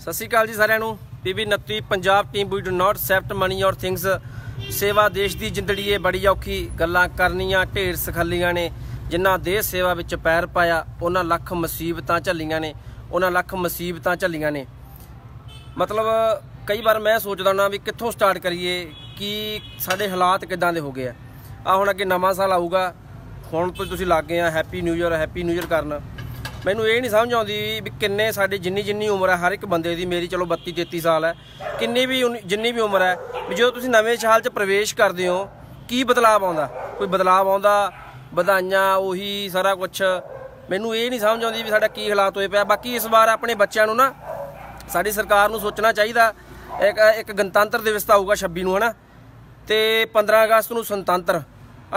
ਸਤਿ ਸ਼੍ਰੀ ਅਕਾਲ ਜੀ ਸਾਰਿਆਂ ਨੂੰ। PB 29 Punjab team we do not accept money or things. ਸੇਵਾ ਦੇਸ਼ ਦੀ ਜ਼ਿੰਦੜੀ ਏ ਬੜੀ ਔਖੀ ਗੱਲਾਂ ਕਰਨੀਆਂ, ਢੇਰ ਸਖੱਲੀਆਂ ਨੇ, ਜਿਨ੍ਹਾਂ ਦੇਸ਼ ਸੇਵਾ ਵਿੱਚ ਪੈਰ ਪਾਇਆ, ਉਹਨਾਂ ਲੱਖ ਮੁਸੀਬਤਾਂ ਝੱਲੀਆਂ ਨੇ, ਉਹਨਾਂ ਲੱਖ ਮੁਸੀਬਤਾਂ ਝੱਲੀਆਂ ਨੇ। ਮਤਲਬ, ਕਈ ਵਾਰ ਮੈਂ ਸੋਚਦਾ ਹੁੰਦਾ ਵੀ ਕਿੱਥੋਂ ਸਟਾਰਟ ਕਰੀਏ, ਕਿ ਸਾਡੇ ਹਾਲਾਤ ਕਿਦਾਂ ਦੇ ਹੋ ਗਏ ਆ। ਆ ਹੁਣ ਅੱਗੇ ਨਵਾਂ ਸਾਲ ਆਊਗਾ, ਹੁਣ ਤੋਂ ਤੁਸੀਂ ਲੱਗ ਗਏ ਆ happy new year happy new year ਕਰਨ। ਮੈਨੂੰ ਇਹ ਨਹੀਂ ਸਮਝ ਆਉਂਦੀ ਵੀ ਕਿੰਨੇ ਸਾਡੇ ਜਿੰਨੀ ਜਿੰਨੀ ਉਮਰ ਹੈ, ਹਰ ਇੱਕ ਬੰਦੇ ਦੀ, ਮੇਰੀ ਚਲੋ 32 33 ਸਾਲ ਹੈ, ਕਿੰਨੀ ਵੀ ਉਨ- ਜਿੰਨੀ ਵੀ ਉਮਰ ਹੈ, ਵੀ ਜਦੋਂ ਤੁਸੀਂ ਨਵੇਂ ਸਾਲ 'ਚ ਪ੍ਰਵੇਸ਼ ਕਰਦੇ ਹੋ, ਕੀ ਬਦਲਾਅ ਆਉਂਦਾ? ਕੋਈ ਬਦਲਾਅ ਆਉਂਦਾ? ਵਧਾਈਆਂ, ਉਹੀ ਸਾਰਾ ਕੁਝ ਮੈਨੂੰ ਇਹ ਨਹੀਂ ਸਮਝ ਆਉਂਦੀ ਵੀ ਸਾਡਾ ਕੀ ਹਾਲਾਤ ਹੋਏ ਪਿਆ। ਬਾਕੀ ਇਸ ਵਾਰ ਆਪਣੇ ਬੱਚਿਆਂ ਨੂੰ ਨਾ, ਸਾਡੀ ਸਰਕਾਰ ਨੂੰ ਸੋਚਣਾ ਚਾਹੀਦਾ। ਇੱਕ ਇੱਕ ਗਣਤੰਤਰ ਦਿਵਸ ਤਾਂ ਆਊਗਾ 26 ਨੂੰ, ਹਨਾ? ਤੇ 15 ਅਗਸਤ ਨੂੰ ਸੁਤੰਤਰ।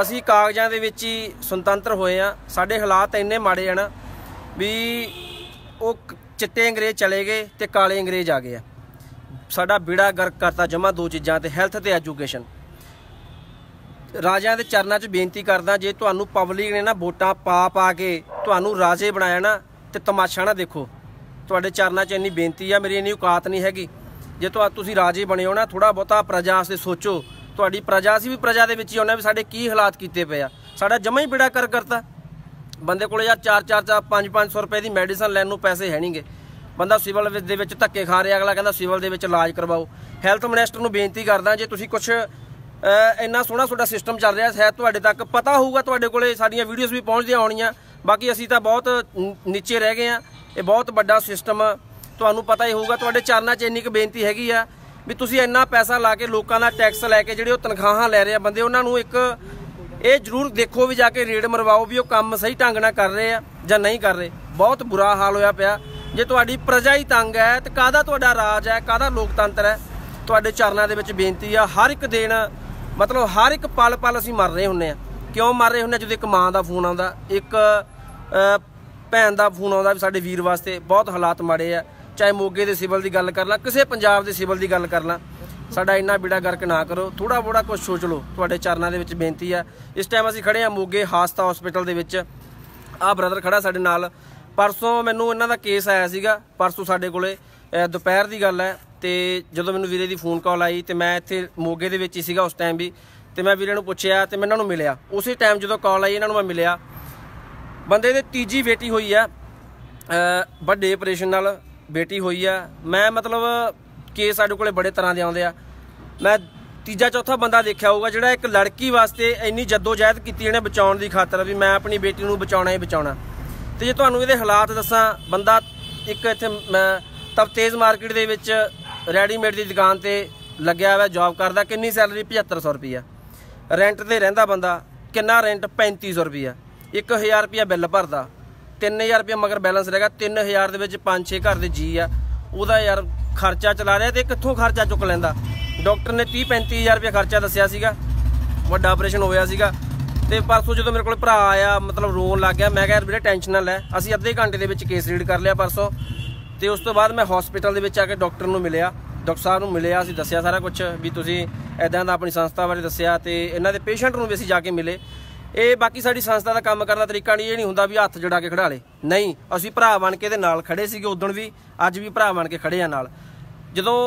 ਅਸੀਂ ਕਾਗਜ਼ਾਂ ਦੇ ਵਿੱਚ ਹੀ ਸੁਤੰਤਰ ਹੋਏ ਆ ਸਾਡੇ ਹਾਲਾਤ ਇੰਨੇ ਮਾੜੇ ਆ ਨਾ ਵੀ ਉਹ ਚਿੱਟੇ ਅੰਗਰੇਜ਼ ਚਲੇ ਗਏ ਤੇ ਕਾਲੇ ਅੰਗਰੇਜ਼ ਆ ਗਏ ਆ। ਸਾਡਾ ਬਿੜਾ ਗਰਕ ਕਰਤਾ ਜਮਾ ਦੋ ਚੀਜ਼ਾਂ ਤੇ ਹੈਲਥ ਤੇ ਐਜੂਕੇਸ਼ਨ ਰਾਜਿਆਂ ਦੇ ਚਰਨਾਂ 'ਚ ਬੇਨਤੀ ਕਰਦਾ, ਜੇ ਤੁਹਾਨੂੰ ਪਬਲਿਕ ਨੇ ਨਾ ਵੋਟਾਂ ਪਾ ਪਾ ਕੇ ਤੁਹਾਨੂੰ ਰਾਜੇ ਬਣਾਇਆ ਨਾ ਤੇ ਤਮਾਸ਼ਾ ਨਾ ਦੇਖੋ। ਤੁਹਾਡੇ ਚਰਨਾਂ 'ਚ ਇੰਨੀ ਬੇਨਤੀ ਆ, ਮੇਰੀ ਇੰਨੀ ਔਕਾਤ ਨਹੀਂ ਹੈਗੀ। ਜੇ ਤੁਹਾ, ਤੁਸੀਂ ਰਾਜੇ ਬਣੇ ਹੋ ਨਾ ਥੋੜਾ ਬਹੁਤਾ ਪ੍ਰਜਾ ਵਾਸਤੇ ਸੋਚੋ। ਤੁਹਾਡੀ ਪ੍ਰਜਾ ਸੀ ਵੀ ਪ੍ਰਜਾ ਦੇ ਵਿੱਚ ਹੀ ਆਉਣਾ ਵੀ ਸਾਡੇ ਕੀ ਹਾਲਾਤ ਕੀਤੇ ਪਏ ਆ। ਸਾਡਾ ਜਮਾ ਹੀ ਬਿੜਾ ਕਰ ਕਰਤਾ। ਬੰਦੇ ਕੋਲੇ ਯਾਰ 4 4 4 5 500 ਰੁਪਏ ਦੀ ਮੈਡੀਸਨ ਲੈਣ ਨੂੰ ਪੈਸੇ ਹੈ ਨਹੀਂਗੇ। ਬੰਦਾ ਸਿਵਲ ਦੇ ਵਿੱਚ ਧੱਕੇ ਖਾ ਰਿਹਾ, ਅਗਲਾ ਕਹਿੰਦਾ ਸਿਵਲ ਦੇ ਵਿੱਚ ਇਲਾਜ ਕਰਵਾਓ। ਹੈਲਥ ਮਿਨਿਸਟਰ ਨੂੰ ਬੇਨਤੀ ਕਰਦਾ, ਜੇ ਤੁਸੀਂ ਕੁਝ ਇੰਨਾ ਸੋਹਣਾ ਤੁਹਾਡਾ ਸਿਸਟਮ ਚੱਲ ਰਿਹਾ ਹੈ ਤੁਹਾਡੇ ਤੱਕ ਪਤਾ ਹੋਊਗਾ, ਤੁਹਾਡੇ ਕੋਲੇ ਸਾਡੀਆਂ ਵੀਡੀਓਜ਼ ਵੀ ਪਹੁੰਚਦੀਆਂ ਆਉਣੀਆਂ ਬਾਕੀ ਅਸੀਂ ਤਾਂ ਬਹੁਤ ਨੀਚੇ ਰਹਿ ਗਏ ਆ ਇਹ ਬਹੁਤ ਵੱਡਾ ਸਿਸਟਮ ਤੁਹਾਨੂੰ ਪਤਾ ਹੀ ਹੋਊਗਾ, ਤੁਹਾਡੇ ਚਰਨਾਂ 'ਚ ਇੰਨੀ ਕੁ ਬੇਨਤੀ ਹੈਗੀ ਆ ਵੀ ਤੁਸੀਂ ਇੰਨਾ ਪੈਸਾ ਲਾ ਕੇ ਲੋਕਾਂ ਦਾ ਟੈਕਸ ਲੈ ਕੇ ਜਿਹੜੇ ਉਹ ਤਨਖਾਹਾਂ ਲੈ ਰਹੇ ਆ, ਬੰਦੇ ਉਹਨਾਂ ਨੂੰ ਇੱਕ ਇਹ ਜ਼ਰੂਰ ਦੇਖੋ ਵੀ ਜਾ ਕੇ ਰੇਡ ਮਰਵਾਓ ਵੀ ਉਹ ਕੰਮ ਸਹੀ ਢੰਗ ਨਾਲ ਕਰ ਰਹੇ ਆ ਜਾਂ ਨਹੀਂ ਕਰ ਰਹੇ। ਬਹੁਤ ਬੁਰਾ ਹਾਲ ਹੋਇਆ ਪਿਆ। ਜੇ ਤੁਹਾਡੀ ਪ੍ਰਜਾ ਹੀ ਤੰਗ ਹੈ ਤੇ ਕਾਹਦਾ ਤੁਹਾਡਾ ਰਾਜ ਹੈ, ਕਾਹਦਾ ਲੋਕਤੰਤਰ ਹੈ? ਤੁਹਾਡੇ ਚਰਨਾਂ ਦੇ ਵਿੱਚ ਬੇਨਤੀ ਆ, ਹਰ ਇੱਕ ਦਿਨ ਮਤਲਬ ਹਰ ਇੱਕ ਪਲ ਪਲ ਅਸੀਂ ਮਰ ਰਹੇ ਹੁੰਨੇ ਆ। ਕਿਉਂ ਮਰ ਰਹੇ ਹੁੰਨੇ ਆ? ਜਦੋਂ ਇੱਕ ਮਾਂ ਦਾ ਫੋਨ ਆਉਂਦਾ, ਇੱਕ ਭੈਣ ਦਾ ਫੋਨ ਆਉਂਦਾ ਵੀ ਸਾਡੇ ਵੀਰ ਵਾਸਤੇ ਬਹੁਤ ਹਾਲਾਤ ਮਾੜੇ ਆ। ਚਾਹੇ ਮੋਗੇ ਦੇ ਸਿਵਲ ਦੀ ਗੱਲ ਕਰ ਲਾਂ, ਕਿਸੇ ਪੰਜਾਬ ਦੇ ਸਿਵਲ ਦੀ ਗੱਲ ਕਰ ਲਾਂ। ਸਾਡਾ ਇੰਨਾ ਬੀੜਾ ਗਰਕ ਨਾ ਕਰੋ ਥੋੜਾ ਬੋੜਾ ਕੁਝ ਸੋਚ ਲਓ। ਤੁਹਾਡੇ ਚਰਨਾਂ ਦੇ ਵਿੱਚ ਬੇਨਤੀ ਆ। ਇਸ ਟਾਈਮ ਅਸੀਂ ਖੜੇ ਆ ਮੋਗੇ ਹਾਸਤਾ ਹਸਪੀਟਲ ਦੇ ਵਿੱਚ। ਆ ਬ੍ਰਦਰ ਖੜਾ ਸਾਡੇ ਨਾਲ। ਪਰਸੋਂ ਮੈਨੂੰ ਇਹਨਾਂ ਦਾ ਕੇਸ ਆਇਆ ਸੀਗਾ। ਪਰਸੋਂ ਸਾਡੇ ਕੋਲੇ ਦੁਪਹਿਰ ਦੀ ਗੱਲ ਹੈ। ਤੇ ਜਦੋਂ ਮੈਨੂੰ ਵੀਰੇ ਦੀ ਫੋਨ ਕਾਲ ਆਈ ਤੇ ਮੈਂ ਇੱਥੇ ਮੋਗੇ ਦੇ ਵਿੱਚ ਹੀ ਸੀਗਾ ਉਸ ਟਾਈਮ ਵੀ। ਤੇ ਮੈਂ ਵੀਰੇ ਨੂੰ ਪੁੱਛਿਆ ਤੇ ਮੈਂ ਇਹਨਾਂ ਨੂੰ ਮਿਲਿਆ। ਉਸੇ ਟਾਈਮ ਜਦੋਂ ਕਾਲ ਆਈ, ਇਹਨਾਂ ਨੂੰ ਮੈਂ ਮਿਲਿਆ। ਬੰਦੇ ਦੇ ਤੀਜੀ ਬੇਟੀ ਹੋਈ ਆ। ਵੱਡੇ ਆਪਰੇਸ਼ਨ ਨਾਲ ਬੇਟੀ ਹੋਈ ਆ। ਮੈਂ ਮਤਲਬ ਕੇਸ ਸਾਡੇ ਕੋਲੇ ਬੜੇ ਤਰ੍ਹਾਂ ਦੇ ਆਉਂਦੇ ਆ। ਮੈਂ ਤੀਜਾ ਚੌਥਾ ਬੰਦਾ ਦੇਖਿਆ ਹੋਊਗਾ ਜਿਹੜਾ ਇੱਕ ਲੜਕੀ ਵਾਸਤੇ ਇੰਨੀ ਜਦੋਜਹਿਦ ਕੀਤੀ ਇਹਨੇ ਬਚਾਉਣ ਦੀ ਖਾਤਰ ਵੀ ਮੈਂ ਆਪਣੀ ਬੇਟੀ ਨੂੰ ਬਚਾਉਣਾ ਹੀ ਬਚਾਉਣਾ। ਤੇ ਜੇ ਤੁਹਾਨੂੰ ਇਹਦੇ ਹਾਲਾਤ ਦੱਸਾਂ, ਬੰਦਾ ਇੱਕ ਇੱਥੇ ਮੈਂ ਤਬਤੇਜ਼ ਮਾਰਕੀਟ ਦੇ ਵਿੱਚ ਰੈਡੀਮੇਡ ਦੀ ਦੁਕਾਨ ਤੇ ਲੱਗਿਆ ਹੋਇਆ ਜੌਬ ਕਰਦਾ, ਕਿੰਨੀ ਸੈਲਰੀ 7500 ਰੁਪਈਆ। ਰੈਂਟ ਤੇ ਰਹਿੰਦਾ ਬੰਦਾ, ਕਿੰਨਾ ਰੈਂਟ 3500 ਰੁਪਈਆ। 1000 ਰੁਪਈਆ ਬਿੱਲ ਭਰਦਾ। 3000 ਰੁਪਈਆ ਮਗਰ ਬੈਲੈਂਸ ਰਹੇਗਾ 3000 ਦੇ ਵਿੱਚ 5-6 ਘਰ ਦੇ ਜੀ ਆ। ਉਹਦਾ ਯਾਰ ਖਰਚਾ ਚਲਾ ਰਿਹਾ ਤੇ ਕਿੱਥੋਂ ਖਰਚਾ ਚੁੱਕ ਲੈਂਦਾ? ਡਾਕਟਰ ਨੇ 30-35000 ਰੁਪਈਆ ਖਰਚਾ ਦੱਸਿਆ ਸੀਗਾ। ਵੱਡਾ ਆਪਰੇਸ਼ਨ ਹੋਇਆ ਸੀਗਾ। ਤੇ ਪਰਸੋਂ ਜਦੋਂ ਮੇਰੇ ਕੋਲ ਭਰਾ ਆਇਆ, ਮਤਲਬ ਰੋਣ ਲੱਗ ਗਿਆ, ਮੈਂ ਕਿਹਾ, ਯਾਰ ਵੀਰੇ ਟੈਨਸ਼ਨ ਨਾ ਲੈ। ਅਸੀਂ ਅੱਧੇ ਘੰਟੇ ਦੇ ਵਿੱਚ ਕੇਸ ਰੀਡ ਕਰ ਲਿਆ ਪਰਸੋਂ। ਤੇ ਉਸ ਤੋਂ ਬਾਅਦ ਮੈਂ ਹਸਪੀਟਲ ਦੇ ਵਿੱਚ ਆ ਕੇ ਡਾਕਟਰ ਨੂੰ ਮਿਲਿਆ। ਡਾਕਟਰ ਸਾਹਿਬ ਨੂੰ ਮਿਲਿਆ, ਅਸੀਂ ਦੱਸਿਆ ਸਾਰਾ ਕੁਝ ਵੀ ਤੁਸੀਂ ਐਦਾਂ ਦਾ ਆਪਣੀ ਸੰਸਥਾ ਬਾਰੇ ਦੱਸਿਆ ਤੇ ਇਹਨਾਂ ਦੇ ਪੇਸ਼ੈਂਟ ਨੂੰ ਵੀ ਅਸੀਂ ਜਾ ਕੇ ਮਿਲੇ। ਇਹ ਬਾਕੀ ਸਾਡੀ ਸੰਸਥਾ ਦਾ ਕੰਮ ਕਰਨ ਦਾ ਤਰੀਕਾ ਨਹੀਂ, ਇਹ ਨਹੀਂ ਹੁੰਦਾ ਵੀ ਹੱਥ ਜੜਾ ਕੇ ਖੜਾ ਲੇ। ਨਹੀਂ, ਅਸੀਂ ਭਰਾ ਬਣ ਕੇ ਇਹਦੇ ਨਾਲ ਖੜੇ ਸੀਗੇ ਉਦੋਂ ਵੀ, ਅੱਜ ਵੀ ਭਰਾ ਬਣ ਕੇ ਖੜੇ ਆ ਨਾਲ। ਜਦੋਂ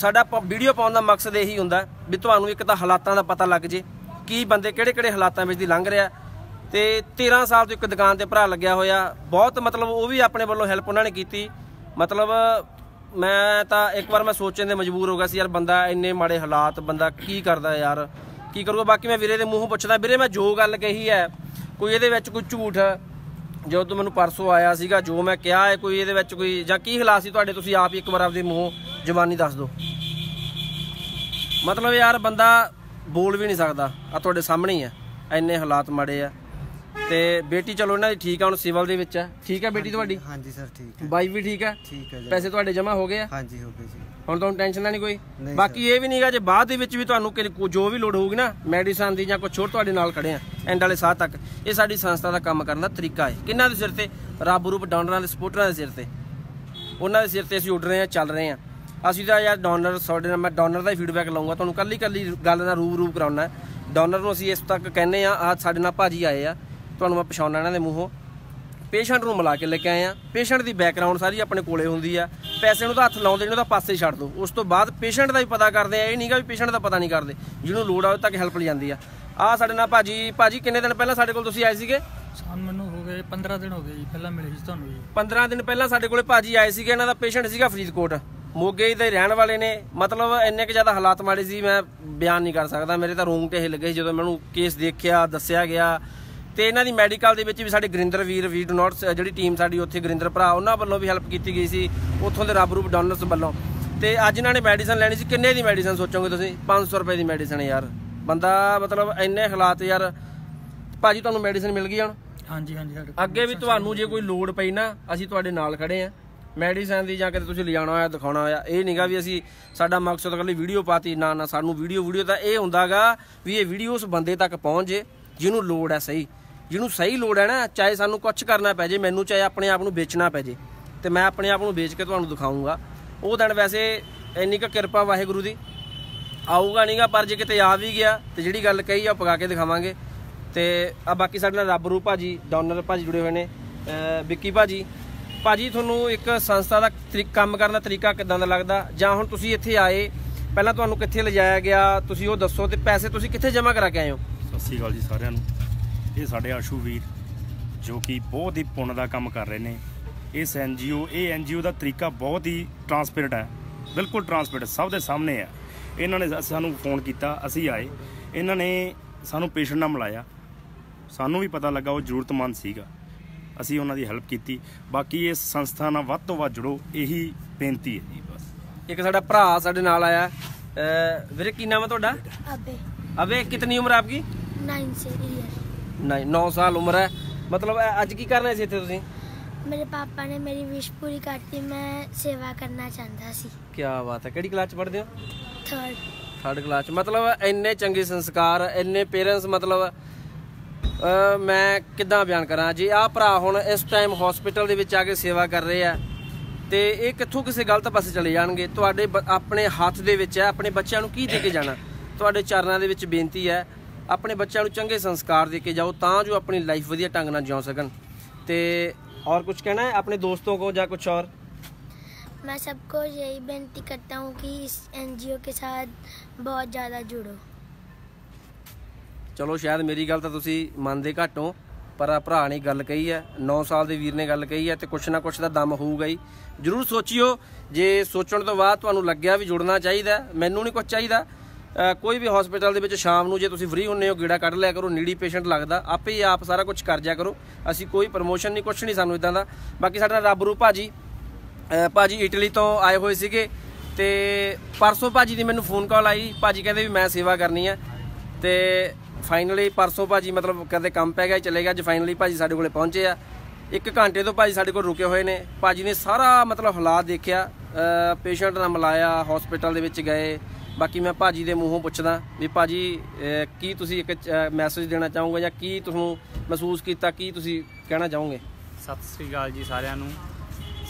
ਸਾਡਾ ਵੀਡੀਓ ਪਾਉਣ ਦਾ ਮਕਸਦ ਇਹੀ ਹੁੰਦਾ ਵੀ ਤੁਹਾਨੂੰ ਇੱਕ ਤਾਂ ਹਾਲਾਤਾਂ ਦਾ ਪਤਾ ਲੱਗ ਜੇ, ਕੀ ਬੰਦੇ ਕਿਹੜੇ ਕਿਹੜੇ ਹਾਲਾਤਾਂ ਵਿੱਚ ਦੀ ਲੰਘ ਰਿਹਾ। ਤੇ 13 ਸਾਲ ਤੋਂ ਇੱਕ ਦੁਕਾਨ ਤੇ ਭਰਾ ਲੱਗਿਆ ਹੋਇਆ, ਬਹੁਤ ਮਤਲਬ ਉਹ ਵੀ ਆਪਣੇ ਵੱਲੋਂ ਹੈਲਪ ਉਹਨਾਂ ਨੇ ਕੀਤੀ। ਮਤਲਬ ਮੈਂ ਤਾਂ ਇੱਕ ਵਾਰ ਮੈਂ ਸੋਚਣ ਦੇ ਮਜਬੂਰ ਹੋ ਗਿਆ ਸੀ, ਯਾਰ ਬੰਦਾ ਇੰਨੇ ਮਾੜੇ ਹਾਲਾਤ, ਬੰਦਾ ਕੀ ਕਰਦਾ ਯਾਰ। ਕੀ ਕਰੂਗਾ? ਬਾਕੀ ਮੈਂ ਵੀਰੇ ਦੇ ਮੂੰਹੋਂ ਪੁੱਛਦਾ। ਵੀਰੇ, ਮੈਂ ਜੋ ਗੱਲ ਕਹੀ ਹੈ, ਕੋਈ ਇਹਦੇ ਵਿੱਚ ਕੋਈ ਝੂਠ ਜਦੋਂ ਤੂੰ ਮੈਨੂੰ ਪਰਸੋਂ ਆਇਆ ਸੀਗਾ, ਜੋ ਮੈਂ ਕਿਹਾ ਹੈ, ਕੋਈ ਇਹਦੇ ਵਿੱਚ ਕੋਈ ਜਾਂ ਕੀ ਹਾਲਾਤ ਸੀ ਤੁਹਾਡੇ? ਤੁਸੀਂ ਆਪ ਹੀ ਇੱਕ ਵਾਰ ਆਪਦੇ ਮੂੰਹੋਂ ਜ਼ਬਾਨੀ ਦੱਸ ਦਿਓ। ਮਤਲਬ ਯਾਰ, ਬੰਦਾ ਬੋਲ ਵੀ ਨਹੀਂ ਸਕਦਾ। ਆ ਤੁਹਾਡੇ ਸਾਹਮਣੇ ਹੀ ਆ ਇੰਨੇ ਹਾਲਾਤ ਮਾੜੇ ਆ। ਤੇ ਬੇਟੀ ਚਲੋ ਇਹਨਾਂ ਦੀ ਠੀਕ ਆ ਹੁਣ ਸਿਵਲ ਦੇ ਵਿੱਚ ਆ। ਠੀਕ ਆ ਬੇਟੀ ਤੁਹਾਡੀ? ਹਾਂਜੀ ਸਰ ਠੀਕ ਹੈ ਬਾਈ ਵੀ ਠੀਕ ਆ? ਠੀਕ ਹੈ ਜੀ। ਪੈਸੇ ਤੁਹਾਡੇ ਜਮ੍ਹਾਂ ਹੋ ਗਏ ਆ? ਹਾਂਜੀ ਹੋ ਗਏ ਜੀ। ਹੁਣ ਤੁਹਾਨੂੰ ਟੈਨਸ਼ਨ ਨਹੀਂ ਕੋਈ? ਬਾਕੀ ਇਹ ਵੀ ਨਹੀਂਗਾ ਜੇ ਬਾਅਦ ਦੇ ਵਿੱਚ ਵੀ ਤੁਹਾਨੂੰ ਜੋ ਵੀ ਲੋੜ ਹੋਊਗੀ ਨਾ ਮੈਡੀਸਨ ਦੀ ਜਾਂ ਕੁਝ ਹੋਰ ਤੁਹਾਡੇ ਨਾਲ ਖੜੇ ਆ ਐਂਡ ਵਾਲੇ ਸਾਹ ਤੱਕ ਇਹ ਸਾਡੀ ਸੰਸਥਾ ਦਾ ਕੰਮ ਕਰਨ ਦਾ ਤਰੀਕਾ ਹੈ। ਕਿੰਨਾਂ ਦੇ ਸਿਰ ਤੇ? ਰੱਬ ਰੂਪ ਡੋਨਰਾਂ ਦੇ ਸਪੋਰਟਰਾਂ ਦੇ ਸਿਰ ਤੇ। ਉਹਨਾਂ ਦੇ ਸਿਰ ਤੇ ਅਸੀਂ ਉੱਡ ਰਹੇ ਆ ਚੱਲ ਰਹੇ ਆ ਅਸੀਂ ਤਾਂ ਯਾਰ ਡੋਨਰ ਤੁਹਾਡੇ ਨਾਲ ਮੈਂ ਡੋਨਰ ਦਾ ਹੀ ਫੀਡਬੈਕ ਲਵਾਂਗਾ ਤੁਹਾਨੂੰ ਕੱਲੀ ਕੱਲੀ ਗੱਲ ਦਾ ਰੂਪ ਰੂਪ ਕਰਾਉਣਾ। ਡੋਨਰ ਨੂੰ ਅਸੀਂ ਇਸ ਤੱਕ ਕਹਿੰਨੇ ਆ ਆ ਸਾਡੇ ਨਾਲ ਭਾਜੀ ਆਏ ਆ। ਤੁਹਾਨੂੰ ਮੈਂ ਪਛਾਣਨਾ ਇਹਨਾਂ ਦੇ ਮੂੰਹੋਂ। ਪੇਸ਼ੈਂਟ ਨੂੰ ਮਿਲਾ ਕੇ ਲੈ ਕੇ ਆਏ ਆ। ਪੇਸ਼ੈਂਟ ਦੀ ਬੈਕਗ੍ਰਾਉਂਡ ਸਾਰੀ ਆਪਣੇ ਕੋਲੇ ਹੁੰਦੀ ਆ। ਪੈਸੇ ਨੂੰ ਤਾਂ ਹੱਥ ਲਾਉਂਦੇ ਨਹੀਂ ਉਹਦਾ ਪਾਸੇ ਛੱਡ ਦਿਓ ਉਸ ਤੋਂ ਬਾਅਦ ਪੇਸ਼ੈਂਟ ਦਾ ਵੀ ਪਤਾ ਕਰਦੇ ਆ। ਇਹ ਨਹੀਂਗਾ ਵੀ ਪੇਸ਼ੈਂਟ ਦਾ ਪਤਾ ਨਹੀਂ ਕਰਦੇ। ਜਿਹਨੂੰ ਲੋੜ ਆ ਉਹ ਤੱਕ ਹੈਲਪ ਲਈ ਜਾਂਦੀ ਆ। ਆ ਸਾਡੇ ਨਾਲ ਭਾਜੀ ਭਾਜੀ ਕਿੰਨੇ ਦਿਨ ਪਹਿਲਾਂ ਸਾਡੇ ਕੋਲ ਤੁਸੀਂ ਆਏ ਸੀਗੇ? ਸਾਨੂੰ ਮੈਨੂੰ ਹੋ ਗਏ 15 ਦਿਨ ਹੋ ਗਏ ਜੀ ਪਹਿਲਾਂ ਮਿਲੇ ਸੀ ਤੁਹਾਨੂੰ ਜੀ। 15 ਦਿਨ ਪਹਿਲਾਂ ਸਾਡੇ ਕੋਲੇ ਭਾਜੀ ਆਏ ਸੀਗੇ। ਇਹਨਾਂ ਦਾ ਪੇਸ਼ੈਂਟ ਸੀਗਾ ਫਰੀਦਕੋਟ। ਮੋਗੇ ਦੇ ਰਹਿਣ ਵਾਲੇ ਨੇ। ਮਤਲਬ ਇੰਨੇ ਕੁ ਜ਼ਿਆਦਾ ਹਾਲਾਤ ਮਾੜੇ ਸੀ ਮੈਂ ਬਿਆਨ ਨਹੀਂ ਕਰ ਸਕਦਾ। ਮੇਰੇ ਤਾਂ ਰੂਮ ਢੇ ਲੱਗੇ ਸੀ ਜਦੋਂ ਮੈਨੂੰ ਕੇਸ ਦੇਖਿਆ ਦੱਸਿਆ ਗਿਆ। ਤੇ ਇਹਨਾਂ ਦੀ ਮੈਡੀਕਲ ਦੇ ਵਿੱਚ ਵੀ ਸਾਡੇ ਗੁਰਿੰਦਰ ਵੀਰ ਵੀ ਡੂ ਨਾਟ ਜਿਹੜੀ ਟੀਮ ਸਾਡੀ ਉੱਥੇ ਗੁਰਿੰਦਰ ਭਰਾ ਉਹਨਾਂ ਵੱਲੋਂ ਵੀ ਹੈਲਪ ਕੀਤੀ ਗਈ ਸੀ ਉੱਥੋਂ ਦੇ ਰੱਬ ਰੂਪ ਡੋਨਰਸ ਵੱਲੋਂ। ਤੇ ਅੱਜ ਇਹਨਾਂ ਨੇ ਮੈਡੀਸਨ ਲੈਣੀ ਸੀ। ਕਿੰਨੇ ਦੀ ਮੈਡੀਸਨ ਸੋਚੋਗੇ ਤੁਸੀਂ? 500 ਰੁਪਏ ਦੀ ਮੈਡੀਸਨ ਯਾਰ। ਬੰਦਾ ਮਤਲਬ ਇੰਨੇ ਹਾਲਾਤ ਯਾਰ। ਭਾਜੀ ਤੁਹਾਨੂੰ ਮੈਡੀਸਨ ਮਿਲ ਗਈ ਹੁਣ? ਹਾਂਜੀ ਹਾਂਜੀ ਸਾਡੇ ਕੋਲ ਅੱਗੇ ਵੀ ਤੁਹਾਨੂੰ ਜੇ ਕੋਈ ਲੋੜ ਪਈ ਨਾ ਅਸੀਂ ਤੁਹਾਡੇ ਨਾਲ ਖੜੇ ਆ ਮੈਡੀਸਨ ਦੀ ਜਾਂ ਕਿਤੇ ਤੁਸੀਂ ਲਿਜਾਣਾ ਹੋਇਆ ਦਿਖਾਉਣਾ ਹੋਇਆ ਇਹ ਨਹੀਂਗਾ ਵੀ ਅਸੀਂ ਸਾਡਾ ਮਕਸਦ ਇਕੱਲੀ ਵੀਡੀਓ ਪਾਤੀ। ਨਾ ਨਾ ਸਾਨੂੰ ਵੀਡੀਓ ਵੀਡੀਓ ਤਾਂ ਇਹ ਹੁੰਦਾਗਾ ਵੀ ਇਹ ਵੀਡੀਓ ਉਸ ਬੰਦੇ ਤੱਕ ਪਹੁੰਚ ਜੇ ਜਿਹਨੂੰ ਲੋੜ ਹੈ ਸਹੀ। ਜਿਹਨੂੰ ਸਹੀ ਲੋੜ ਹੈ ਨਾ, ਚਾਹੇ ਸਾਨੂੰ ਕੁਝ ਕਰਨਾ ਪੈ ਜੇ, ਮੈਨੂੰ ਚਾਹੇ ਆਪਣੇ ਆਪ ਨੂੰ ਵੇਚਣਾ ਪੈ ਜੇ, ਤੇ ਮੈਂ ਆਪਣੇ ਆਪ ਨੂੰ ਵੇਚ ਕੇ ਤੁਹਾਨੂੰ ਦਿਖਾਉਂਗਾ। ਉਹ ਦਿਨ ਵੈਸੇ ਇੰਨੀ ਕੁ ਕਿਰਪਾ ਵਾਹਿਗੁਰੂ ਦੀ। ਆਊਗਾ ਨਹੀਂਗਾ ਪਰ ਜੇ ਕਿਤੇ ਆ ਵੀ ਗਿਆ, ਤੇ ਜਿਹੜੀ ਗੱਲ ਕਹੀ ਆ, ਉਹ ਪਗਾ ਕੇ ਦਿਖਾਵਾਂਗੇ। ਤੇ ਆ ਬਾਕੀ ਸਾਡੇ ਨਾਲ ਰੱਬ ਰੂ ਭਾਜੀ ਡੋਨਰ ਭਾਜੀ ਜੁੜੇ ਹੋਏ ਨੇ। ਅਹ ਵਿੱਕੀ ਭਾਜੀ ਭਾਜੀ ਤੁਹਾਨੂੰ ਇੱਕ ਸੰਸਥਾ ਦਾ ਤਰੀ- ਕੰਮ ਕਰਨ ਦਾ ਤਰੀਕਾ ਕਿਦਾਂ ਦਾ ਲੱਗਦਾ? ਜਾਂ ਹੁਣ ਤੁਸੀਂ ਇੱਥੇ ਆਏ, ਪਹਿਲਾਂ ਤੁਹਾਨੂੰ ਕਿੱਥੇ ਲਿਜਾਇਆ ਗਿਆ? ਤੁਸੀਂ ਉਹ ਦੱਸੋ, ਤੇ ਪੈਸੇ ਤੁਸੀਂ ਕਿੱਥੇ ਜਮ੍ਹਾਂ ਕਰਾ ਕੇ ਆਏ ਹੋ? ਸਤਿ ਸ਼੍ਰੀ ਅਕਾਲ ਜੀ ਸਾਰਿਆਂ ਨੂੰ। ਇਹ ਸਾਡੇ ਆਸ਼ੂ ਵੀਰ ਜੋ ਕਿ ਬਹੁਤ ਹੀ ਪੁੰਨ ਦਾ ਕੰਮ ਕਰ ਰਹੇ ਨੇ। ਇਸ ਐੱਨ ਜੀ ਓ ਇਹ ਐੱਨ ਜੀ ਓ ਦਾ ਤਰੀਕਾ ਬਹੁਤ ਹੀ ਟਰਾਂਸਪੇਰੈਂਟ ਹੈ। ਬਿਲਕੁਲ ਟਰਾਂਸਪੇਰੈਂਟ ਸਭ ਦੇ ਸਾਹਮਣੇ ਹੈ। ਇਹਨਾਂ ਨੇ ਸਾਨੂੰ ਫੋਨ ਕੀਤਾ ਅਸੀਂ ਆਏ। ਇਹਨਾਂ ਨੇ ਸਾਨੂੰ ਪੇਸ਼ੈਂਟ ਨਾਲ ਮਿਲਾਇਆ। ਸਾਨੂੰ ਵੀ ਪਤਾ ਲੱਗਾ ਉਹ ਜ਼ਰੂਰਤਮੰਦ ਸੀਗਾ। ਅਸੀਂ ਉਹਨਾਂ ਦੀ ਹੈਲਪ ਕੀਤੀ। ਬਾਕੀ ਇਹ ਸੰਸਥਾ ਨਾਲ ਵੱਧ ਤੋਂ ਵੱਧ ਜੁੜੋ ਇਹੀ ਬੇਨਤੀ ਹੈ। ਜੀ ਬਸ। ਇੱਕ ਸਾਡਾ ਭਰਾ ਸਾਡੇ ਨਾਲ ਆਇਆ। ਵੀਰੇ ਕੀ ਨਾਮ ਹੈ ਤੁਹਾਡਾ? ਅਬੇ। ਅਬੇ ਕਿੰਨੀ ਉਮਰ ਹੈ ਆਪਕੀ? 9 ਸੇ ਈਅਰ ਨਹੀਂ 9 ਸਾਲ ਉਮਰ ਹੈ। ਮਤਲਬ ਅੱਜ ਕੀ ਕਰਨਾ ਸੀ ਇੱਥੇ ਤੁਸੀਂ? ਮੇਰੇ ਪਾਪਾ ਨੇ ਮੇਰੀ ਵਿਸ਼ ਪੂਰੀ ਕਰਤੀ ਮੈਂ ਸੇਵਾ ਕਰਨਾ ਚਾਹੁੰਦਾ ਸੀ। ਕੀ ਬਾਤ ਹੈ। ਕਿਹੜੀ ਕਲਾਸ ਚ ਪੜ੍ਹਦੇ ਹੋ? ਥਰਡ ਥਰਡ ਕਲਾਸ ਚ। ਮਤਲਬ ਇੰਨੇ ਚੰਗੇ ਸੰਸਕਾਰ ਇੰਨੇ ਪੇਰੈਂਟਸ ਮਤਲਬ ਮੈਂ ਕਿੱਦਾਂ ਬਿਆਨ ਕਰਾਂ? ਜੀ ਆਹ ਭਰਾ ਹੁਣ ਇਸ ਟਾਈਮ ਹਸਪੀਟਲ ਦੇ ਵਿੱਚ ਆ ਕੇ ਸੇਵਾ ਕਰ ਰਹੇ ਆ ਤੇ ਇਹ ਕਿੱਥੋਂ ਕਿਸੇ ਗਲਤ ਪਾਸੇ ਚਲੇ ਜਾਣਗੇ? ਤੁਹਾਡੇ ਆਪਣੇ ਹੱਥ ਦੇ ਵਿੱਚ ਹੈ ਆਪਣੇ ਬੱਚਿਆਂ ਨੂੰ ਕੀ ਦੇ ਕੇ ਜਾਣਾ? ਤੁਹਾਡੇ ਚਰਨਾਂ ਦੇ ਵਿੱਚ ਬੇਨਤੀ ਹੈ। ਆਪਣੇ ਬੱਚਿਆਂ ਨੂੰ ਚੰਗੇ ਸੰਸਕਾਰ ਦੇ ਕੇ ਜਾਓ ਤਾਂ ਜੋ ਆਪਣੀ ਲਾਈਫ ਵਧੀਆ ਢੰਗ ਨਾਲ ਜਿਉ ਸਕਣ ਤੇ ਔਰ ਕੁਝ ਕਹਿਣਾ ਹੈ ਆਪਣੇ ਦੋਸਤों को ਜਾਂ ਕੁਝ और मैं सबको यही बेनती करता हूँ कि इस एनजीओ के साथ बहुत ज़्यादा जुड़ो ਚਲੋ ਸ਼ਾਇਦ ਮੇਰੀ ਗੱਲ ਤਾਂ ਤੁਸੀਂ ਮੰਨਦੇ ਘੱਟ ਹੋ ਪਰ ਆ ਭਰਾ ਨੇ ਗੱਲ ਕਹੀ ਹੈ 9 ਸਾਲ ਦੇ ਵੀਰ ਨੇ ਗੱਲ ਕਹੀ ਹੈ ਤੇ ਕੁਛ ਨਾ ਕੁਛ ਦਾ ਦਮ ਹੋਊਗਾ ਹੀ ਜਰੂਰ ਸੋਚਿਓ ਜੇ ਸੋਚਣ ਤੋਂ ਬਾਅਦ ਤੁਹਾਨੂੰ ਲੱਗਿਆ ਵੀ ਜੁੜਨਾ ਚਾਹੀਦਾ ਹੈ, ਮੈਨੂੰ ਨਹੀਂ ਕੁਝ ਚਾਹੀਦਾ ਅ, ਕੋਈ ਵੀ ਹਸਪੀਟਲ ਦੇ ਵਿੱਚ ਸ਼ਾਮ ਨੂੰ ਜੇ ਤੁਸੀਂ ਫ੍ਰੀ ਹੁੰਨੇ ਹੋ, ਗੇੜਾ ਕੱਢ ਲਿਆ ਕਰੋ ਨੀਡੀ ਪੇਸ਼ੈਂਟ ਲੱਗਦਾ, ਆਪੇ ਹੀ ਆਪ ਸਾਰਾ ਕੁਝ ਕਰ ਜਿਆ ਕਰੋ। ਅਸੀਂ ਕੋਈ ਪ੍ਰਮੋਸ਼ਨ ਨਹੀਂ, ਕੁਛ ਨਹੀਂ ਸਾਨੂੰ ਇਦਾਂ ਦਾ। ਬਾਕੀ ਸਾਡਾ ਰੱਬ ਰੂ ਭਾਜੀ, ਅਹ, ਭਾਜੀ ਇਟਲੀ ਤੋਂ ਆਏ ਹੋਏ ਸੀਗੇ ਤੇ ਪਰਸੋਂ ਭਾਜੀ ਦੀ ਮੈਨੂੰ ਫੋਨ ਕਾਲ ਆਈ। ਭਾਜੀ ਕਹਿੰਦੇ ਵੀ ਮੈਂ ਸੇਵਾ ਕਰਨੀ ਆ। ਤੇ ਫਾਈਨਲੀ ਪਰਸੋਂ ਭਾਜੀ ਮਤਲਬ ਕਦੇ ਕੰਮ ਪੈ ਗਿਆ, ਚਲੇ ਗਿਆ। ਅੱਜ ਫਾਈਨਲੀ ਭਾਜੀ ਸਾਡੇ ਕੋਲੇ ਪਹੁੰਚੇ ਆ। ਇੱਕ ਘੰਟੇ ਤੋਂ ਭਾਜੀ ਸਾਡੇ ਕੋਲ ਰੁਕੇ ਹੋਏ ਨੇ। ਭਾਜੀ ਨੇ ਸਾਰਾ ਮਤਲਬ ਹਾਲਾਤ ਦੇਖਿਆ। ਪੇਸ਼ੈਂਟ ਨਾਲ ਮਿਲਾਇਆ ਹਸਪੀਟਲ ਦੇ ਵਿੱਚ ਗਏ। ਬਾਕੀ ਮੈਂ ਭਾਜੀ ਦੇ ਮੂੰਹੋਂ ਪੁੱਛਦਾ ਵੀ ਭਾਜੀ ਕੀ ਤੁਸੀਂ ਇੱਕ ਮੈਸੇਜ ਦੇਣਾ ਚਾਹੋਗੇ ਜਾਂ ਕੀ ਤੁਹਾਨੂੰ ਮਹਿਸੂਸ ਕੀਤਾ ਕੀ ਤੁਸੀਂ ਕਹਿਣਾ ਚਾਹੋਗੇ? ਸਤਿ ਸ੍ਰੀ ਅਕਾਲ ਜੀ ਸਾਰਿਆਂ ਨੂੰ।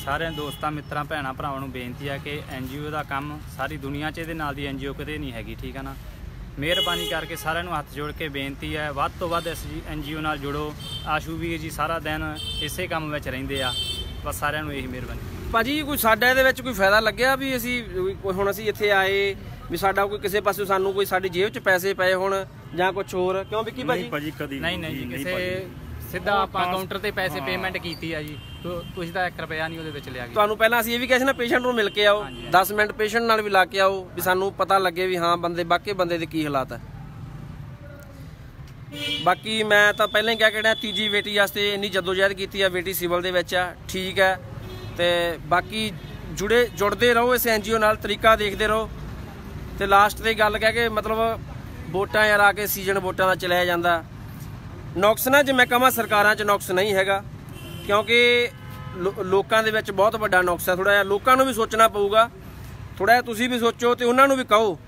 ਸਾਰਿਆਂ ਦੋਸਤਾਂ ਮਿੱਤਰਾਂ ਭੈਣਾਂ ਭਰਾਵਾਂ ਨੂੰ ਬੇਨਤੀ ਹੈ ਕਿ ਐਨਜੀਓ ਦਾ ਕੰਮ ਸਾਰੀ ਦੁਨੀਆ 'ਚ ਇਹਦੇ ਨਾਲ ਦੀ ਐਨਜੀਓ ਕਦੇ ਨਹੀਂ ਹੈਗੀ ਠੀਕ ਹੈ ਨਾ? ਮਿਹਰਬਾਨੀ ਕਰਕੇ ਸਾਰਿਆਂ ਨੂੰ ਹੱਥ ਜੋੜ ਕੇ ਬੇਨਤੀ ਹੈ ਵੱਧ ਤੋਂ ਵੱਧ ਇਸ ਐਨਜੀਓ ਨਾਲ ਜੁੜੋ। ਆਸ਼ੂ ਵੀਰ ਜੀ ਸਾਰਾ ਦਿਨ ਇਸੇ ਕੰਮ ਵਿੱਚ ਰਹਿੰਦੇ ਆ। ਬਸ ਸਾਰਿਆਂ ਨੂੰ ਇਹੀ ਮਿਹਰਬਾਨੀ। ਭਾਜੀ ਕੋਈ ਸਾਡਾ ਇਹਦੇ ਵਿੱਚ ਕੋਈ ਫਾਇਦਾ ਲੱਗਿਆ ਵੀ ਅਸੀਂ ਹੁਣ ਅਸੀਂ ਇੱਥੇ ਆਏ ਵੀ ਸਾਡਾ ਕੋਈ ਕਿਸੇ ਪਾਸੇ ਸਾਨੂੰ ਕੋਈ ਸਾਡੀ ਜੇਬ 'ਚ ਪੈਸੇ ਪਏ ਹੋਣ ਜਾਂ ਕੁਝ ਹੋਰ। ਕਿਉਂ ਵਿੱਕੀ ਨਹੀਂ ਭਾਜੀ? ਭਾਜੀ ਕਦੀ ਨਹੀਂ ਨਹੀਂ ਜੀ। ਕਿਸੇ ਸਿੱਧਾ ਆਪਾਂ ਕਾਊਂਟਰ ਤੇ ਪੈਸੇ। ਪੇਮੈਂਟ ਕੀਤੀ ਆ ਜੀ। ਤੁਸੀਂ ਤਾਂ 1 ਰੁਪਿਆ ਨਹੀਂ ਉਹਦੇ ਵਿੱਚ ਲਿਆ ਗਿਆ ਤੁਹਾਨੂੰ ਪਹਿਲਾਂ ਅਸੀਂ ਇਹ ਵੀ ਕਿਹਾ ਸੀ ਨਾ ਪੇਸ਼ੈਂਟ ਨੂੰ ਮਿਲ ਕੇ ਆਓ। ਹਾਂਜੀ, ਹਾਂਜੀ। 10 ਮਿੰਟ ਪੇਸ਼ੈਂਟ ਨਾਲ ਵੀ ਲਾ ਕੇ ਆਓ ਵੀ ਸਾਨੂੰ ਪਤਾ ਲੱਗੇ ਵੀ ਹਾਂ ਬੰਦੇ ਬਾਕੀ ਬੰਦੇ ਦੇ ਕੀ ਹਾਲਾਤ ਹੈ ਬਾਕੀ ਮੈਂ ਤਾਂ ਪਹਿਲਾਂ ਹੀ ਕਿਹਾ ਕਿਹੜਾ ਤੀਜੀ ਬੇਟੀ ਵਾਸਤੇ ਇੰਨੀ ਜਦੋਜਹਿਦ ਕੀਤੀ ਆ ਬੇਟੀ ਸਿਵਲ ਦੇ ਵਿੱਚ ਆ ਠੀਕ ਹੈ। ਤੇ ਬਾਕੀ ਜੁੜੇ ਜੁੜਦੇ ਰਹੋ ਇਸ ਐਨਜੀਓ ਨਾਲ ਤਰੀਕਾ ਦੇਖਦੇ ਰਹੋ। ਤੇ ਲਾਸਟ ਤੇ ਗੱਲ ਕਹਿ ਕੇ ਮਤਲਬ ਵੋਟਾਂ ਯਾਰ ਆ ਕੇ ਸੀਜ਼ਨ ਵੋਟਾਂ ਦਾ ਚਲਾਇਆ ਜਾਂਦਾ। ਨੁਕਸ ਨਾ, ਜੇ ਮੈਂ ਕਹਾਂ ਸਰਕਾਰਾਂ 'ਚ ਨੁਕਸ ਨਹੀਂ ਹੈਗਾ, ਕਿਉਂਕਿ ਲੋ- ਲੋਕਾਂ ਦੇ ਵਿੱਚ ਬਹੁਤ ਵੱਡਾ ਨੁਕਸ ਹੈ। ਥੋੜਾ ਜਿਹਾ ਲੋਕਾਂ ਨੂੰ ਵੀ ਸੋਚਣਾ ਪਊਗਾ। ਥੋੜਾ ਜਿਹਾ ਤੁਸੀਂ ਵੀ ਸੋਚੋ ਤੇ ਉਹਨਾਂ ਨੂੰ ਵੀ ਕਹੋ।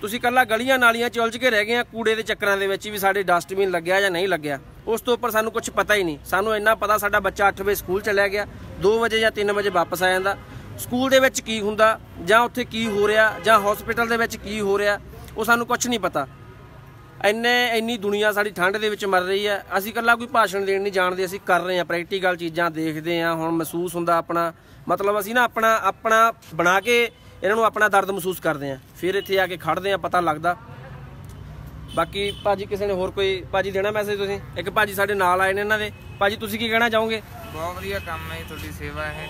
ਤੁਸੀਂ ਕੱਲਾ ਗਲੀਆਂ ਨਾਲੀਆਂ 'ਚ ਉਲਝ ਕੇ ਰਹਿ ਗਏ ਆ, ਕੂੜੇ ਦੇ ਚੱਕਰਾਂ ਦੇ ਵਿੱਚ ਵੀ ਸਾਡੇ ਡਸਟਬਿਨ ਲੱਗਿਆ ਜਾਂ ਨਹੀਂ ਲੱਗਿਆ। ਉਸ ਤੋਂ ਉੱਪਰ ਸਾਨੂੰ ਕੁਝ ਪਤਾ ਹੀ ਨਹੀਂ। ਸਾਨੂੰ ਇੰਨਾ ਪਤਾ ਸਾਡਾ ਬੱਚਾ 8 ਵਜੇ ਸਕੂਲ ਚਲਿਆ ਗਿਆ 2 ਵਜੇ ਜਾਂ 3 ਵਜੇ ਵਾਪਸ ਆ ਜਾਂਦਾ। ਸਕੂਲ ਦੇ ਵਿੱਚ ਕੀ ਹੁੰਦਾ, ਜਾਂ ਉੱਥੇ ਕੀ ਹੋ ਰਿਹਾ, ਜਾਂ ਹਸਪੀਟਲ ਦੇ ਵਿੱਚ ਕੀ ਹੋ ਰਿਹਾ, ਉਹ ਸਾਨੂੰ ਕੁਝ ਨਹੀਂ ਪਤਾ। ਇੰਨੇ, ਇੰਨੀ ਦੁਨੀਆ ਸਾਡੀ ਠੰਡ ਦੇ ਵਿੱਚ ਮਰ ਰਹੀ ਹੈ। ਅਸੀਂ ਇਕੱਲਾ ਕੋਈ ਭਾਸ਼ਣ ਦੇਣ ਨਹੀਂ ਜਾਣਦੇ, ਅਸੀਂ ਕਰ ਰਹੇ ਹਾਂ ਪ੍ਰੈਕਟੀਕਲ ਚੀਜ਼ਾਂ ਦੇਖਦੇ ਹਾਂ, ਹੁਣ ਮਹਿਸੂਸ ਹੁੰਦਾ ਆਪਣਾ। ਮਤਲਬ ਅਸੀਂ ਨਾ ਆਪਣਾ ਆਪਣਾ ਬਣਾ ਕੇ ਇਹਨਾਂ ਨੂੰ ਆਪਣਾ ਦਰਦ ਮਹਿਸੂਸ ਕਰਦੇ ਹਾਂ। ਫਿਰ ਇੱਥੇ ਆ ਕੇ ਖੜਦੇ ਹਾਂ, ਪਤਾ ਲੱਗਦਾ। ਬਾਕੀ ਭਾਜੀ, ਕਿਸੇ ਨੇ ਹੋਰ ਕੋਈ ਭਾਜੀ ਦੇਣਾ ਮੈਸੇਜ ਤੁਸੀਂ? ਇੱਕ ਭਾਜੀ ਸਾਡੇ ਨਾਲ ਆਏ ਨੇ ਇਹਨਾਂ ਦੇ। ਭਾਜੀ, ਤੁਸੀਂ ਕੀ ਕਹਿਣਾ ਚਾਹੋਗੇ? ਬਹੁਤ ਵਧੀਆ ਕੰਮ ਹੈ ਤੁਹਾਡੀ ਸੇਵਾ ਹੈ।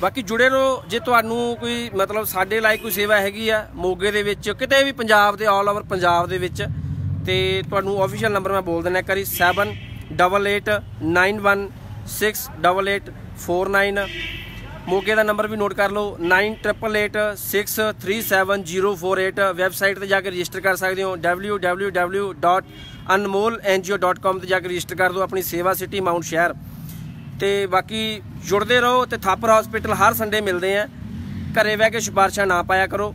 ਬਾਕੀ ਜੁੜੇ ਰਹੋ, ਜੇ ਤੁਹਾਨੂੰ ਕੋਈ ਮਤਲਬ ਸਾਡੇ ਲਾਇਕ ਕੋਈ ਸੇਵਾ ਹੈਗੀ ਆ, ਮੋਗੇ ਦੇ ਵਿੱਚ, ਕਿਤੇ ਵੀ ਪੰਜਾਬ ਦੇ ਆਲ ਓਵਰ ਪੰਜਾਬ ਦੇ ਵਿੱਚ, ਤੇ ਤੁਹਾਨੂੰ ਆਫੀਸ਼ੀਅਲ ਨੰਬਰ ਮੈਂ ਬੋਲ ਦਿੰਦਾ ਕਰੀ 7889168849 ਮੋਗੇ ਦਾ ਨੰਬਰ ਵੀ ਨੋਟ ਕਰ ਲਓ 9888637048 ਵੈਬਸਾਈਟ ਤੇ ਜਾ ਕੇ ਰਜਿਸਟਰ ਕਰ ਸਕਦੇ ਹੋ www.anmolngio.com ਤੇ ਜਾ ਕੇ ਰਜਿਸਟਰ ਕਰ ਦਿਓ ਆਪਣੀ ਸੇਵਾ ਸਿਟੀ ਮਾਊਂਟ ਸ਼ਹਿਰ। ਤੇ ਬਾਕੀ ਜੁੜਦੇ ਰਹੋ ਤੇ ਥਾਪਰ ਹਸਪੀਟਲ ਹਰ ਸੰਡੇ ਮਿਲਦੇ ਆ। ਘਰੇ ਬਹਿ ਕੇ ਸਿਫਾਰਸ਼ਾਂ ਨਾ ਪਾਇਆ ਕਰੋ।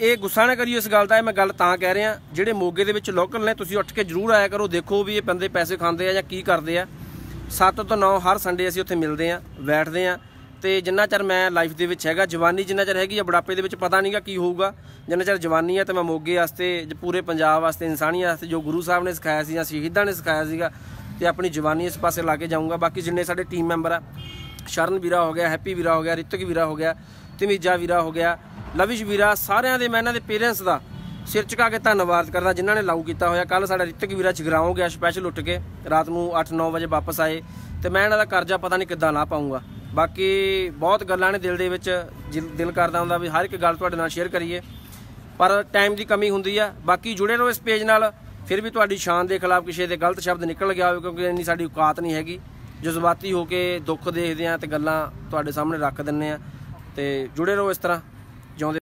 ਇਹ ਗੁੱਸਾ ਨਾ ਕਰਿਓ ਇਸ ਗੱਲ ਦਾ, ਇਹ ਮੈਂ ਗੱਲ ਤਾਂ ਕਹਿ ਰਿਹਾ। ਜਿਹੜੇ ਮੋਗੇ ਦੇ ਵਿੱਚ ਲੋਕਲ ਨੇ, ਤੁਸੀਂ ਉੱਠ ਕੇ ਜਰੂਰ ਆਇਆ ਕਰੋ, ਦੇਖੋ ਵੀ ਇਹ ਬੰਦੇ ਪੈਸੇ ਖਾਂਦੇ ਆ ਜਾਂ ਕੀ ਕਰਦੇ ਆ। 7 ਤੋਂ 9 ਹਰ ਸੰਡੇ ਅਸੀਂ ਉੱਥੇ ਮਿਲਦੇ ਆ, ਬੈਠਦੇ ਆ। ਤੇ ਜਿੰਨਾ ਚਿਰ ਮੈਂ ਲਾਈਫ ਦੇ ਵਿੱਚ ਹੈਗਾ, ਜਵਾਨੀ ਜਿੰਨਾ ਚਿਰ ਹੈਗੀ ਆ, ਬੁਢਾਪੇ ਦੇ ਵਿੱਚ ਪਤਾ ਨਹੀਂਗਾ ਕੀ ਹੋਊਗਾ। ਜਿੰਨਾ ਚਿਰ ਜਵਾਨੀ ਆ ਤੇ ਮੈਂ ਮੋਗੇ ਵਾਸਤੇ, ਪੂਰੇ ਪੰਜਾਬ ਵਾਸਤੇ, ਇਨਸਾਨੀਅਤ ਵਾਸਤੇ ਜੋ ਗੁਰੂ ਸਾਹਿਬ ਨੇ ਸਿਖਾਇਆ ਸੀ ਜਾਂ ਸ਼ਹੀਦਾਂ ਨੇ ਸਿਖਾਇਆ ਸੀਗਾ ਤੇ ਆਪਣੀ ਜਵਾਨੀ ਇਸ ਪਾਸੇ ਲਾ ਕੇ ਜਾਊਂਗਾ। ਬਾਕੀ ਜਿੰਨੇ ਸਾਡੇ ਟੀਮ ਮੈਂਬਰ ਆ, ਸ਼ਰਨ ਵੀਰਾ ਹੋ ਗਿਆ, ਹੈਪੀ ਵੀਰਾ ਹੋ ਗਿਆ, ਰਿਤਕ ਵੀਰਾ ਹੋ ਗਿਆ, ਤਮੀਜਾ ਵੀਰਾ ਹੋ ਗਿਆ, ਲਵਿਸ਼ ਵੀਰਾ, ਸਾਰਿਆਂ ਦੇ ਮੈਂ ਇਹਨਾਂ ਦੇ ਪੇਰੈਂਟਸ ਦਾ ਸਿਰ ਝੁਕਾ ਕੇ ਧੰਨਵਾਦ ਕਰਦਾ, ਜਿਨ੍ਹਾਂ ਨੇ ਲਾਗੂ ਕੀਤਾ ਹੋਇਆ। ਕੱਲ ਸਾਡਾ ਰਿਤਕ ਵੀਰਾ ਜਗਰਾਉਂ ਗਿਆ ਸਪੈਸ਼ਲ ਉੱਠ ਕੇ ਰਾਤ ਨੂੰ 8-9 ਵਜੇ ਵਾਪਸ ਆਏ ਤੇ ਮੈਂ ਇਹਨਾਂ ਦਾ ਕਰਜ਼ਾ ਪਤਾ ਨਹੀਂ ਕਿੱਦਾਂ ਲਾ ਪਾਉਂਗਾ ਬਾਕੀ ਬਹੁਤ ਗੱਲਾਂ ਨੇ ਦਿਲ ਦੇ ਵਿੱਚ ਜਿ- ਦਿਲ ਕਰਦਾ ਹੁੰਦਾ ਵੀ ਹਰ ਇੱਕ ਗੱਲ ਤੁਹਾਡੇ ਨਾਲ ਸ਼ੇਅਰ ਕਰੀਏ, ਪਰ ਟਾਈਮ ਦੀ ਕਮੀ ਹੁੰਦੀ ਆ। ਬਾਕੀ ਜੁੜੇ ਰਹੋ ਇਸ ਪੇਜ ਨਾਲ। ਫਿਰ ਵੀ ਤੁਹਾਡੀ ਸ਼ਾਨ ਦੇ ਖਿਲਾਫ ਕਿਸੇ ਦੇ ਗਲਤ ਸ਼ਬਦ ਨਿਕਲ ਗਿਆ ਹੋਵੇ ਕਿਉਂਕਿ ਇੰਨੀ ਸਾਡੀ ਔਕਾਤ ਨਹੀਂ ਹੈਗੀ। ਜਜ਼ਬਾਤੀ ਹੋ ਕੇ ਦੁੱਖ ਦੇਖਦੇ ਆ ਤੇ ਗੱਲਾਂ ਤੁਹਾਡੇ ਸਾਹਮਣੇ ਰੱਖ ਦਿੰਨੇ ਆ ਤੇ ਜੁੜੇ ਰਹੋ ਇਸ ਤਰ੍ਹਾਂ ਜਿਉਂਦੇ